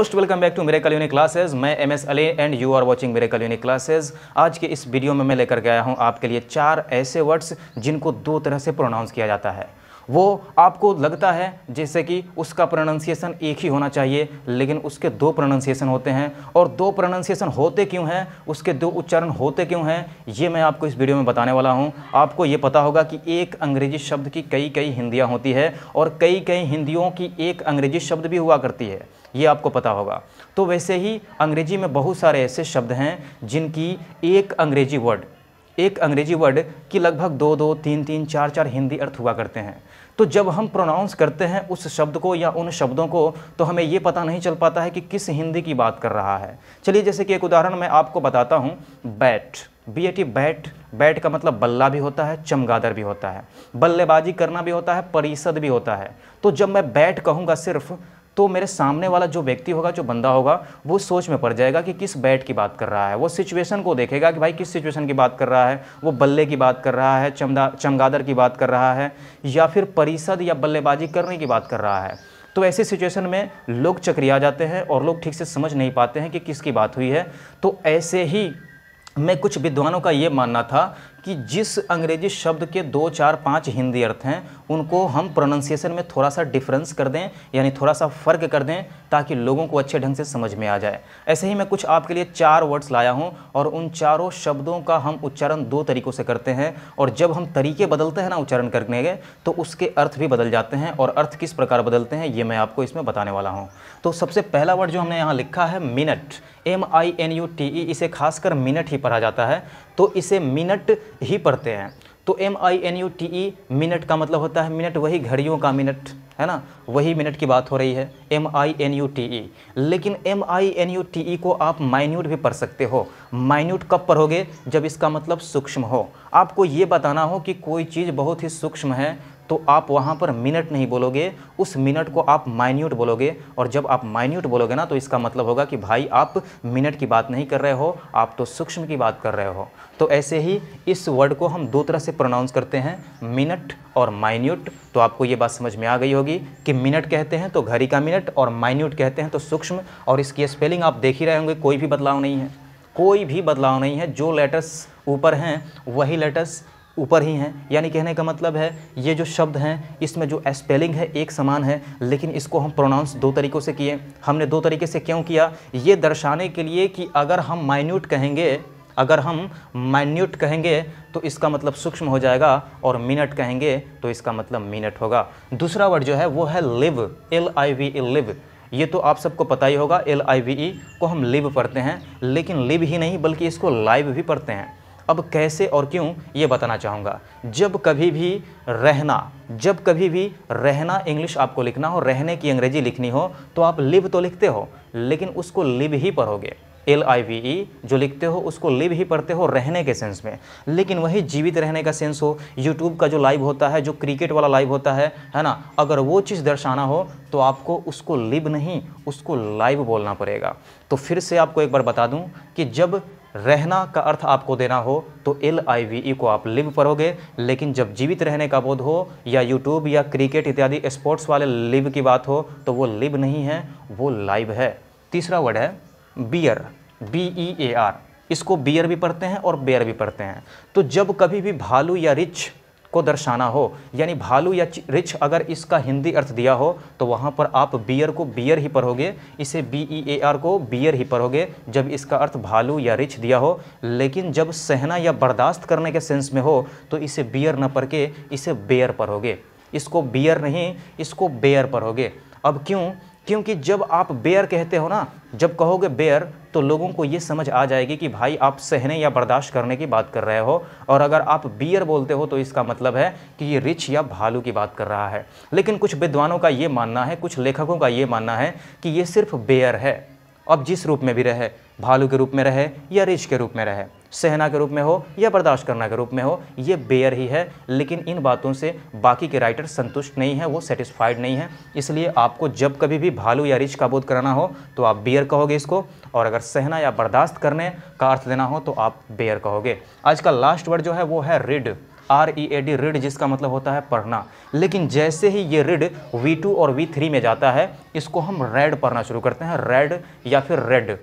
Most welcome back to मेरे कल unique classes मैं M S Ali and you are watching मेरे कल यूनिक क्लासेज आज के इस वीडियो में मैं लेकर गया हूँ आपके लिए चार ऐसे वर्ड्स जिनको दो तरह से प्रोनाउंस किया जाता है। वो आपको लगता है जैसे कि उसका प्रोनाउंसिएशन एक ही होना चाहिए, लेकिन उसके दो प्रोनाउंसिएशन होते हैं। और दो प्रोनाउंसिएशन होते क्यों हैं? उसके दो उच्चारण होते क्यों हैं? ये मैं आपको इस वीडियो में बताने वाला हूँ। आपको ये पता होगा कि एक अंग्रेज़ी शब्द की कई कई हिंदियाँ होती है और कई कई हिंदियों की एक अंग्रेज़ी शब्द भी हुआ करती है। ये आपको पता होगा। तो वैसे ही अंग्रेज़ी में बहुत सारे ऐसे शब्द हैं जिनकी एक अंग्रेज़ी वर्ड, एक अंग्रेज़ी वर्ड की लगभग दो दो, तीन तीन, चार चार हिंदी अर्थ हुआ करते हैं। तो जब हम प्रोनाउंस करते हैं उस शब्द को या उन शब्दों को तो हमें ये पता नहीं चल पाता है कि किस हिंदी की बात कर रहा है। चलिए जैसे कि एक उदाहरण मैं आपको बताता हूँ, bat. B A T bat bat का मतलब बल्ला भी होता है, चमगादड़ भी होता है। बल्लेबाजी करना भी होता है, परिषद भी होता है। तो जब मैं बैट कहूँगा सिर्फ़ तो मेरे सामने वाला जो व्यक्ति होगा, जो बंदा होगा, वो सोच में पड़ जाएगा कि किस बैट की बात कर रहा है। वो सिचुएशन को देखेगा कि भाई किस सिचुएशन की बात कर रहा है। वो बल्ले की बात कर रहा है, चमदा, चमगादड़ की बात कर रहा है, या फिर परिषद या बल्लेबाजी करने की बात कर रहा है। तो ऐसी सिचुएशन में लोग चक्रिया जाते हैं और लोग ठीक से समझ नहीं पाते हैं कि किसकी बात हुई है। तो ऐसे ही मैं कुछ विद्वानों का ये मानना था कि जिस अंग्रेज़ी शब्द के दो, चार, पाँच हिंदी अर्थ हैं, उनको हम प्रोनाउंसिएशन में थोड़ा सा डिफरेंस कर दें, यानी थोड़ा सा फ़र्क कर दें, ताकि लोगों को अच्छे ढंग से समझ में आ जाए। ऐसे ही मैं कुछ आपके लिए चार वर्ड्स लाया हूँ, और उन चारों शब्दों का हम उच्चारण दो तरीक़ों से करते हैं, और जब हम तरीके बदलते हैं ना उच्चारण करने के तो उसके अर्थ भी बदल जाते हैं, और अर्थ किस प्रकार बदलते हैं, ये मैं आपको इसमें बताने वाला हूँ। तो सबसे पहला वर्ड जो हमने यहाँ लिखा है minute M I N U T E इसे खासकर मिनट ही पढ़ा जाता है। तो इसे मिनट ही पढ़ते हैं। तो M I N U T E minute का मतलब होता है मिनट, वही घड़ियों का मिनट, है ना? वही मिनट की बात हो रही है M I N U T E लेकिन M I N U T E को आप माइन्यूट भी पढ़ सकते हो। माइन्यूट कब पढ़ोगे? जब इसका मतलब सूक्ष्म हो। आपको ये बताना हो कि कोई चीज़ बहुत ही सूक्ष्म है तो आप वहाँ पर मिनट नहीं बोलोगे, उस मिनट को आप माइन्यूट बोलोगे और जब आप माइन्यूट बोलोगे ना तो इसका मतलब होगा कि भाई आप मिनट की बात नहीं कर रहे हो, आप तो सूक्ष्म की बात कर रहे हो। तो ऐसे ही इस वर्ड को हम दो तरह से प्रोनाउंस करते हैं मिनट और माइन्यूट तो आपको ये बात समझ में आ गई होगी कि मिनट कहते हैं तो घड़ी का मिनट और माइन्यूट कहते हैं तो सूक्ष्म। और इसकी स्पेलिंग आप देख ही रहे होंगे, कोई भी बदलाव नहीं है। कोई भी बदलाव नहीं है, जो लेटर्स ऊपर हैं, वही लेटर्स ऊपर ही हैं। यानी कहने का मतलब है, ये जो शब्द हैं, इसमें जो स्पेलिंग है, एक समान है, लेकिन इसको हम प्रोनाउंस दो तरीक़ों से किए। हमने दो तरीके से क्यों किया? ये दर्शाने के लिए कि अगर हम माइन्यूट कहेंगे, अगर हम माइन्यूट कहेंगे तो इसका मतलब सूक्ष्म हो जाएगा और मिनट कहेंगे तो इसका मतलब मिनट होगा। दूसरा वर्ड जो है, वो है live L I V E live ये तो आप सबको पता ही होगा एल आई वी ई को हम लिव पढ़ते हैं, लेकिन लिव ही नहीं, बल्कि इसको लाइव भी पढ़ते हैं। अब कैसे और क्यों ये बताना चाहूँगा। जब कभी भी रहना, जब कभी भी रहना इंग्लिश आपको लिखना हो, रहने की अंग्रेज़ी लिखनी हो तो आप लिव तो लिखते हो, लेकिन उसको लिव ही पढ़ोगे। एल आई वी ई जो लिखते हो, उसको लिव ही पढ़ते हो रहने के सेंस में। लेकिन वही जीवित रहने का सेंस हो यूट्यूब का जो लाइव होता है, जो क्रिकेट वाला लाइव होता है है ना? अगर वो चीज़ दर्शाना हो तो आपको उसको लिव नहीं, उसको लाइव बोलना पड़ेगा। तो फिर से आपको एक बार बता दूँ कि जब रहना का अर्थ आपको देना हो तो एल आई वी ई को आप लिव पढ़ोगे। लेकिन जब जीवित रहने का बोध हो, या यूट्यूब या क्रिकेट इत्यादि स्पोर्ट्स वाले लिव की बात हो तो वो लिव नहीं है, वो लाइव है। तीसरा वर्ड है, bear, B E A R. इसको बियर भी पढ़ते हैं और बेयर भी पढ़ते हैं। तो जब कभी भी भालू या रिच को दर्शाना हो। यानी भालू या रिच अगर इसका हिंदी अर्थ दिया हो तो वहाँ पर आप बियर को बियर ही पढ़ोगे, इसे बी ई ए आर को बियर ही पढ़ोगे, जब इसका अर्थ भालू या रिच दिया हो। लेकिन जब सहना या बर्दाश्त करने के सेंस में हो तो इसे बियर न पढ़ के इसे बेयर पढ़ोगे। इसको बियर नहीं, इसको बेयर पढ़ोगे। अब क्यों? क्योंकि जब आप बेयर कहते हो ना, जब कहोगे बेयर तो लोगों को ये समझ आ जाएगी कि भाई आप सहने या बर्दाश्त करने की बात कर रहे हो। और अगर आप बियर बोलते हो तो इसका मतलब है कि ये रिच या भालू की बात कर रहा है। लेकिन कुछ विद्वानों का ये मानना है, कुछ लेखकों का ये मानना है कि ये सिर्फ़ बेयर है। अब जिस रूप में भी रहे, भालू के रूप में रहे या रिच के रूप में रहे। सहना के रूप में हो या बर्दाश्त करना के रूप में हो, ये बेयर ही है। लेकिन इन बातों से बाकी के राइटर संतुष्ट नहीं है, वो सेटिस्फाइड नहीं है। इसलिए आपको जब कभी भी भालू या रिच का बोध कराना हो तो आप बेयर कहोगे इसको। और अगर सहना या बर्दाश्त करने का अर्थ देना हो तो आप बेयर कहोगे। आज का लास्ट वर्ड जो है, वो है read R E A D read जिसका मतलब होता है पढ़ना। लेकिन जैसे ही ये रीड वी टू और वी थ्री में जाता है, इसको हम रेड पढ़ना शुरू करते हैं। रेड या फिर रेड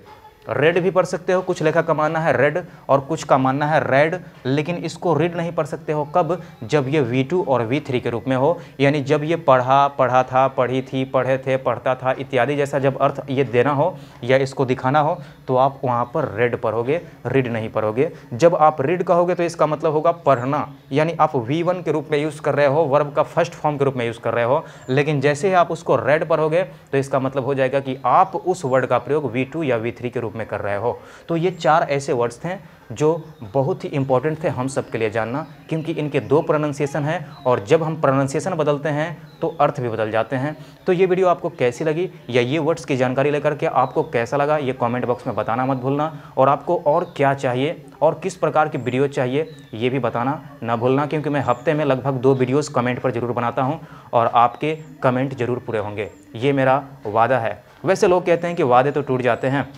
रेड भी पढ़ सकते हो, कुछ लेखा का मानना है रेड और कुछ का मानना है रेड लेकिन इसको रीड नहीं पढ़ सकते हो कब? जब ये V2 और V3 के रूप में हो, यानी जब ये पढ़ा पढ़ा था, पढ़ी थी, पढ़े थे, पढ़ता था, इत्यादि जैसा जब अर्थ ये देना हो या इसको दिखाना हो तो आप वहाँ पर रेड पढ़ोगे रीड नहीं पढ़ोगे। जब आप रीड कहोगे तो इसका मतलब होगा पढ़ना, यानी आप V1 के रूप में यूज़ कर रहे हो वर्ब का फ़र्स्ट फॉर्म के रूप में यूज़ कर रहे हो, लेकिन जैसे ही आप उसको रेड पढ़ोगे तो इसका मतलब हो जाएगा कि आप उस वर्ड का प्रयोग V2 या V3 के रूप में कर रहे हो। तो ये चार ऐसे वर्ड्स थे जो बहुत ही इंपॉर्टेंट थे हम सब के लिए जानना, क्योंकि इनके दो प्रोनाउंसिएशन हैं और जब हम प्रोनाउंसिएशन बदलते हैं तो अर्थ भी बदल जाते हैं। तो ये वीडियो आपको कैसी लगी या ये वर्ड्स की जानकारी लेकर के आपको कैसा लगा, ये कमेंट बॉक्स में बताना मत भूलना। और आपको और क्या चाहिए और किस प्रकार की वीडियो चाहिए, ये भी बताना ना भूलना, क्योंकि मैं हफ़्ते में लगभग दो वीडियोज़ कमेंट पर ज़रूर बनाता हूँ और आपके कमेंट ज़रूर पूरे होंगे। ये मेरा वादा है। वैसे लोग कहते हैं कि वादे तो टूट जाते हैं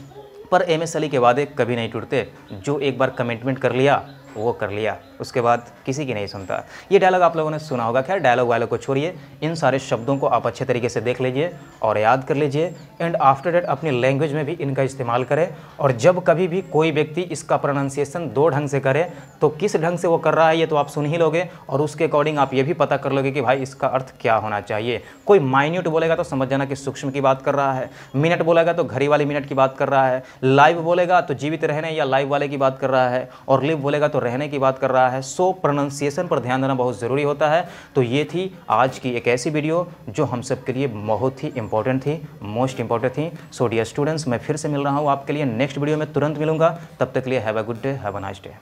पर एम एस अली के वादे कभी नहीं टूटते। जो एक बार कमिटमेंट कर लिया वो कर लिया। उसके बाद किसी की नहीं सुनता। ये डायलॉग आप लोगों ने सुना होगा। खैर डायलॉग वायलॉग को छोड़िए। इन सारे शब्दों को आप अच्छे तरीके से देख लीजिए और याद कर लीजिए। एंड आफ्टर डेट अपनी लैंग्वेज में भी इनका इस्तेमाल करें। और जब कभी भी कोई व्यक्ति इसका प्रोनाउंसिएशन दो ढंग से करे तो किस ढंग से वो कर रहा है, ये तो आप सुन ही लोगे। और उसके अकॉर्डिंग आप ये भी पता कर लोगे कि भाई इसका अर्थ क्या होना चाहिए। कोई माइन्यूट बोलेगा तो समझ जाना कि सूक्ष्म की बात कर रहा है। मिनट बोलेगा तो घड़ी वाली मिनट की बात कर रहा है। लाइव बोलेगा तो जीवित रहने या लाइव वाले की बात कर रहा है। और लिव बोलेगा तो रहने की बात कर रहा है, सो प्रोनाउंसिएशन पर ध्यान देना बहुत ज़रूरी होता है। तो ये थी आज की एक ऐसी वीडियो जो हम सब के लिए बहुत ही इंपॉर्टेंट थी मोस्ट इंपॉर्टेंट थी। सो डियर स्टूडेंट्स मैं फिर से मिल रहा हूँ आपके लिए। नेक्स्ट वीडियो में तुरंत मिलूँगा। तब तक के लिए have a good day have a nice day